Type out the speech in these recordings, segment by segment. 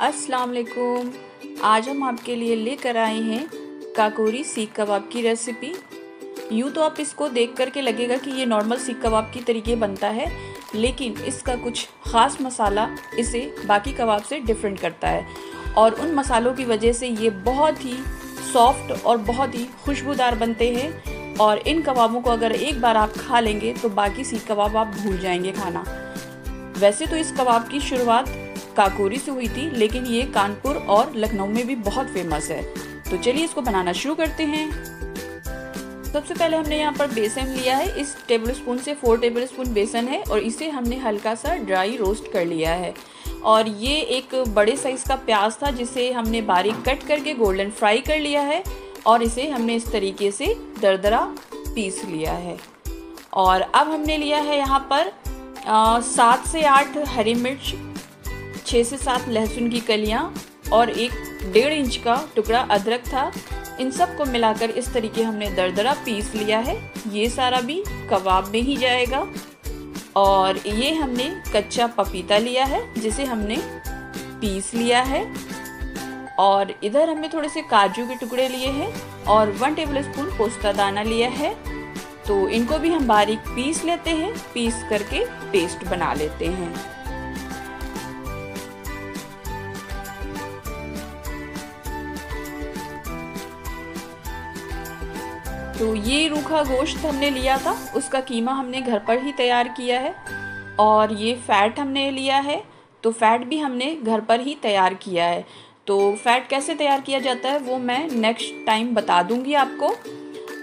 अस्सलाम वालेकुम आज हम आपके लिए लेकर आए हैं काकोरी सीख कबाब की रेसिपी यूँ तो आप इसको देख कर के लगेगा कि ये नॉर्मल सीख कबाब की तरीके बनता है, लेकिन इसका कुछ ख़ास मसाला इसे बाकी कबाब से डिफरेंट करता है। और उन मसालों की वजह से ये बहुत ही सॉफ्ट और बहुत ही खुशबूदार बनते हैं। और इन कबाबों को अगर एक बार आप खा लेंगे तो बाकी सीख कबाब आप भूल जाएँगे खाना। वैसे तो इस कबाब की शुरुआत काकोरी से हुई थी, लेकिन ये कानपुर और लखनऊ में भी बहुत फ़ेमस है। तो चलिए इसको बनाना शुरू करते हैं। सबसे पहले हमने यहाँ पर बेसन लिया है। इस टेबल स्पून से फोर टेबल स्पून बेसन है और इसे हमने हल्का सा ड्राई रोस्ट कर लिया है। और ये एक बड़े साइज़ का प्याज था, जिसे हमने बारीक कट करके गोल्डन फ्राई कर लिया है और इसे हमने इस तरीके से दरदरा पीस लिया है। और अब हमने लिया है यहाँ पर सात से आठ हरी मिर्च छः से सात लहसुन की कलियाँ और एक डेढ़ इंच का टुकड़ा अदरक था। इन सबको मिलाकर इस तरीके हमने दरदरा पीस लिया है। ये सारा भी कबाब में ही जाएगा। और ये हमने कच्चा पपीता लिया है, जिसे हमने पीस लिया है। और इधर हमने थोड़े से काजू के टुकड़े लिए हैं और वन टेबल स्पून पोस्ता दाना लिया है। तो इनको भी हम बारीक पीस लेते हैं, पीस करके पेस्ट बना लेते हैं। तो ये रूखा गोश्त हमने लिया था। उसका कीमा हमने घर पर ही तैयार किया है। और ये फ़ैट हमने लिया है तो फ़ैट भी हमने घर पर ही तैयार किया है। तो फ़ैट कैसे तैयार किया जाता है, वो मैं नेक्स्ट टाइम बता दूँगी आपको।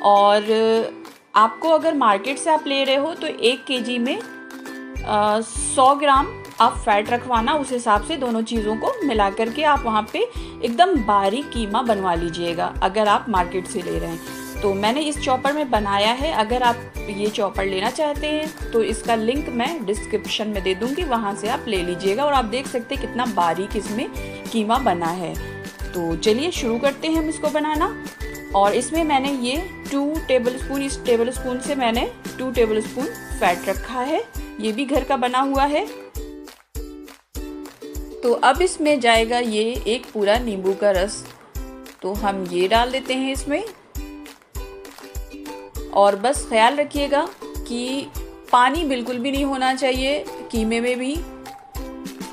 और आपको अगर मार्केट से आप ले रहे हो तो एक के में सौ ग्राम आप फैट रखवाना, उस हिसाब से दोनों चीज़ों को मिला करके आप वहाँ पे एकदम बारीक कीमा बनवा लीजिएगा, अगर आप मार्केट से ले रहे हैं। तो मैंने इस चॉपर में बनाया है। अगर आप ये चॉपर लेना चाहते हैं तो इसका लिंक मैं डिस्क्रिप्शन में दे दूँगी। वहाँ से आप ले लीजिएगा और आप देख सकते हैं कितना बारीक इसमें कीमा बना है। तो चलिए शुरू करते हैं हम इसको बनाना। और इसमें मैंने ये टू टेबल स्पून इस टेबल स्पून से मैंने टू टेबल स्पून फैट रखा है। ये भी घर का बना हुआ है। तो अब इसमें जाएगा ये एक पूरा नींबू का रस। तो हम ये डाल देते हैं इसमें। और बस ख्याल रखिएगा कि पानी बिल्कुल भी नहीं होना चाहिए, कीमे में भी।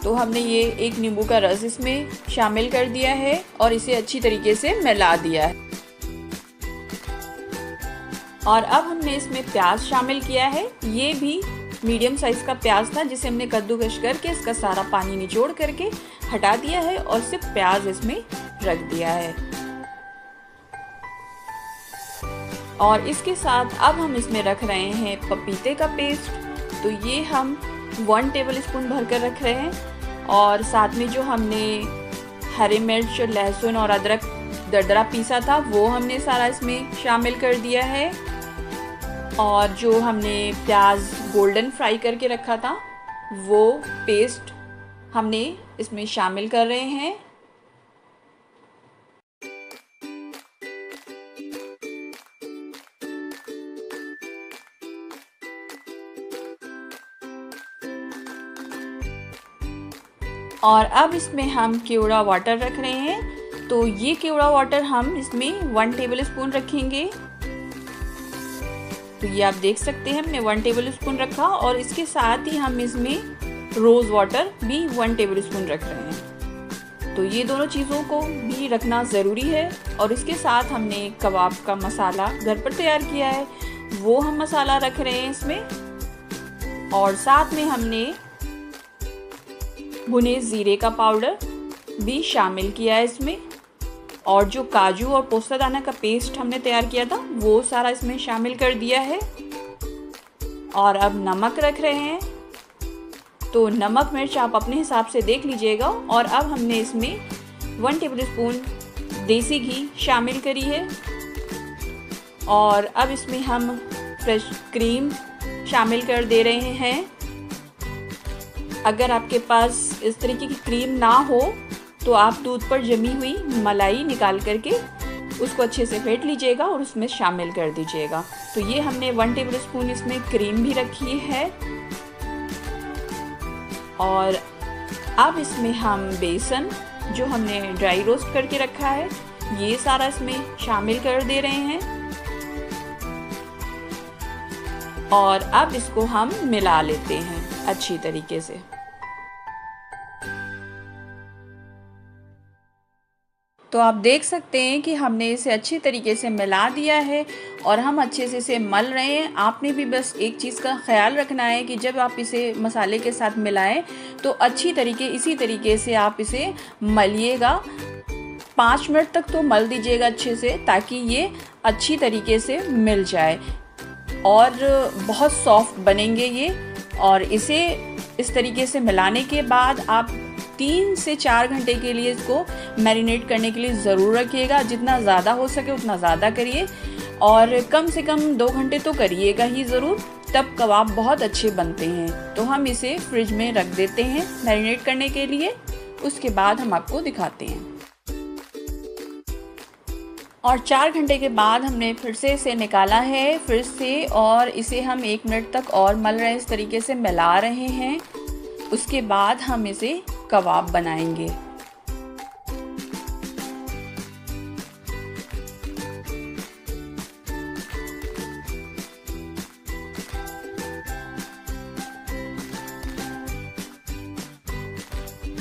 तो हमने ये एक नींबू का रस इसमें शामिल कर दिया है और इसे अच्छी तरीके से मिला दिया है। और अब हमने इसमें प्याज शामिल किया है। ये भी मीडियम साइज़ का प्याज था, जिसे हमने कद्दूकश करके इसका सारा पानी निचोड़ करके हटा दिया है और सिर्फ़ प्याज इसमें रख दिया है। और इसके साथ अब हम इसमें रख रहे हैं पपीते का पेस्ट तो ये हम वन टेबल स्पून भर कर रख रहे हैं और साथ में जो हमने हरी मिर्च, लहसुन और अदरक दरदरा पीसा था, वो हमने सारा इसमें शामिल कर दिया है। और जो हमने प्याज गोल्डन फ्राई करके रखा था, वो पेस्ट हमने इसमें शामिल कर रहे हैं। और अब इसमें हम केवड़ा वाटर रख रहे हैं। तो ये केवड़ा वाटर हम इसमें वन टेबल स्पून रखेंगे। तो ये आप देख सकते हैं, हमने वन टेबल स्पून रखा और इसके साथ ही हम इसमें रोज़ वाटर भी वन टेबल स्पून रख रहे हैं। तो ये दोनों चीज़ों को भी रखना ज़रूरी है और इसके साथ हमने कबाब का मसाला घर पर तैयार किया है। वो हम मसाला रख रहे हैं इसमें और साथ में हमने भुने ज़ीरे का पाउडर भी शामिल किया है इसमें। और जो काजू और पोस्ता दाना का पेस्ट हमने तैयार किया था, वो सारा इसमें शामिल कर दिया है। और अब नमक रख रहे हैं। तो नमक मिर्च आप अपने हिसाब से देख लीजिएगा। और अब हमने इसमें वन टेबल स्पून देसी घी शामिल करी है। और अब इसमें हम फ्रेश क्रीम शामिल कर दे रहे हैं। अगर आपके पास इस तरीके की क्रीम ना हो तो आप दूध पर जमी हुई मलाई निकाल करके उसको अच्छे से फेंट लीजिएगा और उसमें शामिल कर दीजिएगा। तो ये हमने वन टेबल स्पून इसमें क्रीम भी रखी है। और अब इसमें हम बेसन, जो हमने ड्राई रोस्ट करके रखा है, ये सारा इसमें शामिल कर दे रहे हैं। और अब इसको हम मिला लेते हैं। अच्छी तरीके से। तो आप देख सकते हैं कि हमने इसे अच्छी तरीके से मिला दिया है और हम अच्छे से इसे मल रहे हैं। आपने भी बस एक चीज़ का ख्याल रखना है कि जब आप इसे मसाले के साथ मिलाएँ तो अच्छी तरीके, इसी तरीके से आप इसे मलिएगा। पाँच मिनट तक तो मल दीजिएगा अच्छे से, ताकि ये अच्छी तरीके से मिल जाए। और बहुत सॉफ्ट बनेंगे ये। और इसे इस तरीके से मिलाने के बाद आप तीन से चार घंटे के लिए इसको मैरिनेट करने के लिए ज़रूर रखिएगा। जितना ज़्यादा हो सके उतना ज़्यादा करिए। और कम से कम दो घंटे तो करिएगा ही ज़रूर। तब कबाब बहुत अच्छे बनते हैं। तो हम इसे फ्रिज में रख देते हैं मैरिनेट करने के लिए। उसके बाद हम आपको दिखाते हैं। और चार घंटे के बाद हमने फिर से इसे निकाला है, फिर से और इसे हम एक मिनट तक और मल रहे इस तरीके से मिला रहे हैं। उसके बाद हम इसे कबाब बनाएँगे।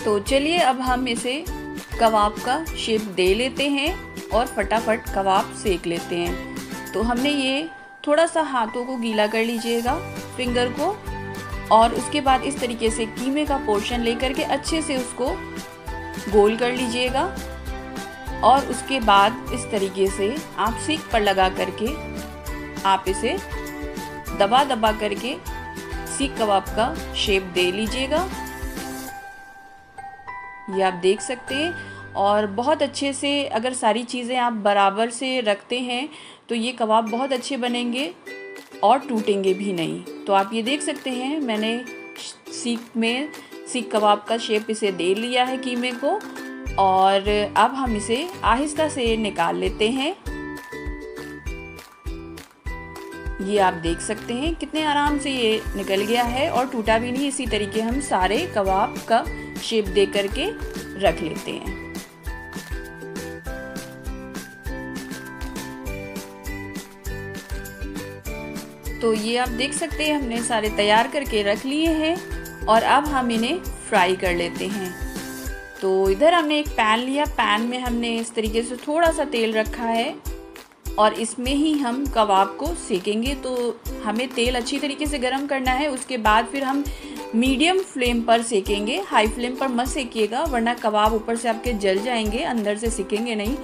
तो चलिए अब हम इसे कबाब का शेप दे लेते हैं। और फटाफट कबाब सेक लेते हैं। तो हमने ये थोड़ा सा हाथों को गीला कर लीजिएगा फिंगर को, और उसके बाद इस तरीके से कीमे का पोर्शन लेकर के अच्छे से उसको गोल कर लीजिएगा। और उसके बाद इस तरीके से आप सीख पर लगा करके आप इसे दबा दबा करके सीख कबाब का शेप दे लीजिएगा। ये आप देख सकते हैं। और बहुत अच्छे से अगर सारी चीज़ें आप बराबर से रखते हैं तो ये कबाब बहुत अच्छे बनेंगे और टूटेंगे भी नहीं। तो आप ये देख सकते हैं, मैंने सीख में, सीख कबाब का शेप इसे दे लिया है कीमे को और अब हम इसे आहिस्ता से निकाल लेते हैं। ये आप देख सकते हैं, कितने आराम से ये निकल गया है और टूटा भी नहीं। इसी तरीके हम सारे कबाब का शेप दे करके रख लेते हैं। तो ये आप देख सकते हैं, हमने सारे तैयार करके रख लिए हैं और अब हम इन्हें फ्राई कर लेते हैं। तो इधर हमने एक पैन लिया। पैन में हमने इस तरीके से थोड़ा सा तेल रखा है और इसमें ही हम कबाब को सेकेंगे। तो हमें तेल अच्छी तरीके से गर्म करना है, उसके बाद फिर हम मीडियम फ्लेम पर सेकेंगे। हाई फ्लेम पर मत सेकिएगा, वरना कबाब ऊपर से आपके जल जाएँगे, अंदर से सेकेंगे नहीं।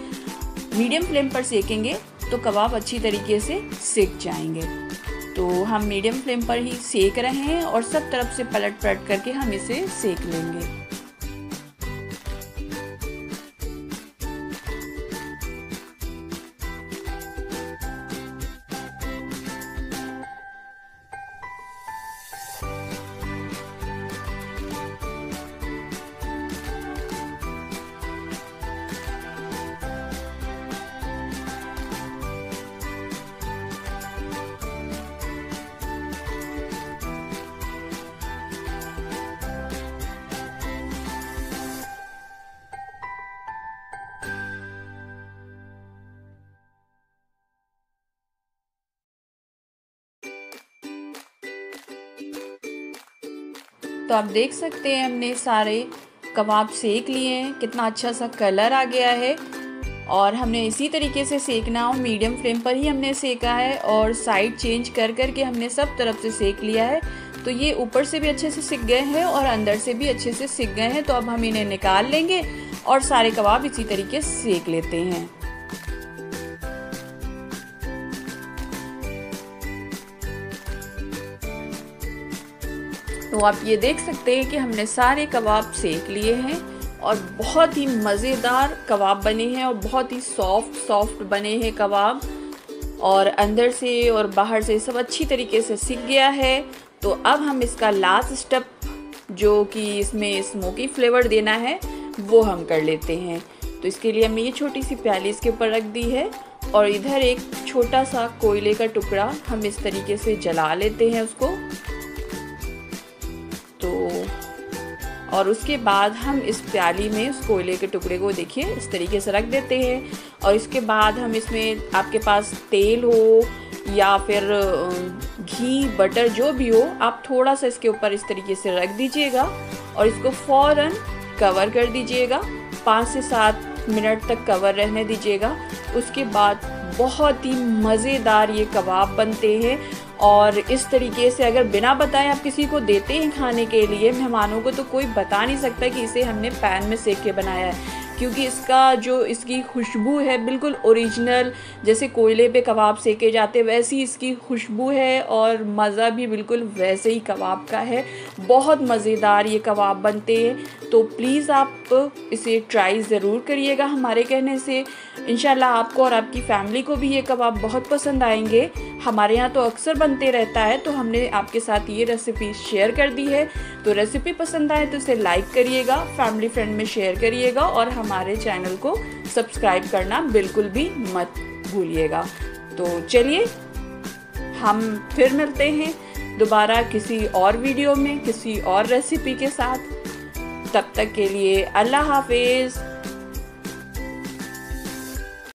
मीडियम फ्लेम पर सेकेंगे तो कबाब अच्छी तरीके से सेक जाएँगे। तो हम मीडियम फ्लेम पर ही सेक रहे हैं और सब तरफ़ से पलट पलट करके हम इसे सेक लेंगे। तो आप देख सकते हैं हमने सारे कबाब सेक लिए हैं। कितना अच्छा सा कलर आ गया है। और हमने इसी तरीके से सेकना हो मीडियम फ्लेम पर ही हमने सेका है। और साइड चेंज कर कर के हमने सब तरफ़ से सेक लिया है। तो ये ऊपर से भी अच्छे से सिक गए हैं और अंदर से भी अच्छे से सिक गए हैं। तो अब हम इन्हें निकाल लेंगे और सारे कबाब इसी तरीके से सेक लेते हैं। तो आप ये देख सकते हैं कि हमने सारे कबाब सेक लिए हैं और बहुत ही मज़ेदार कबाब बने हैं और बहुत ही सॉफ्ट सॉफ्ट बने हैं कबाब। और अंदर से और बाहर से सब अच्छी तरीके से सीख गया है। तो अब हम इसका लास्ट स्टेप जो कि इसमें स्मोकी फ्लेवर देना है, वो हम कर लेते हैं। तो इसके लिए हमने ये छोटी सी प्याली इसके ऊपर रख दी है और इधर एक छोटा सा कोयले का टुकड़ा हम इस तरीके से जला लेते हैं उसको। और उसके बाद हम इस प्याली में उस कोयले के टुकड़े को देखिए, इस तरीके से रख देते हैं। और इसके बाद हम इसमें आपके पास तेल हो या फिर घी, बटर, जो भी हो, आप थोड़ा सा इसके ऊपर इस तरीके से रख दीजिएगा और इसको फ़ौर कवर कर दीजिएगा। पाँच से सात मिनट तक कवर रहने दीजिएगा। उसके बाद बहुत ही मज़ेदार ये कबाब बनते हैं। और इस तरीके से अगर बिना बताए आप किसी को देते हैं खाने के लिए मेहमानों को तो कोई बता नहीं सकता कि इसे हमने पैन में सेक के बनाया है। क्योंकि इसका जो इसकी खुशबू है बिल्कुल ओरिजिनल जैसे कोयले पे कबाब सेके जाते, वैसी इसकी खुशबू है और मज़ा भी बिल्कुल वैसे ही कबाब का है। बहुत मज़ेदार ये कबाब बनते हैं। तो प्लीज़ आप इसे ट्राई ज़रूर करिएगा हमारे कहने से। इन आपको और आपकी फैमिली को भी ये कबाब बहुत पसंद आएँगे। हमारे यहाँ तो अक्सर बनते रहता है तो हमने आपके साथ ये रेसिपी शेयर कर दी है। तो रेसिपी पसंद आए तो इसे लाइक करिएगा फैमिली फ्रेंड में शेयर करिएगा और हमारे चैनल को सब्सक्राइब करना बिल्कुल भी मत भूलिएगा। तो चलिए, हम फिर मिलते हैं दोबारा किसी और वीडियो में, किसी और रेसिपी के साथ। तब तक के लिए अल्लाह हाफिज़।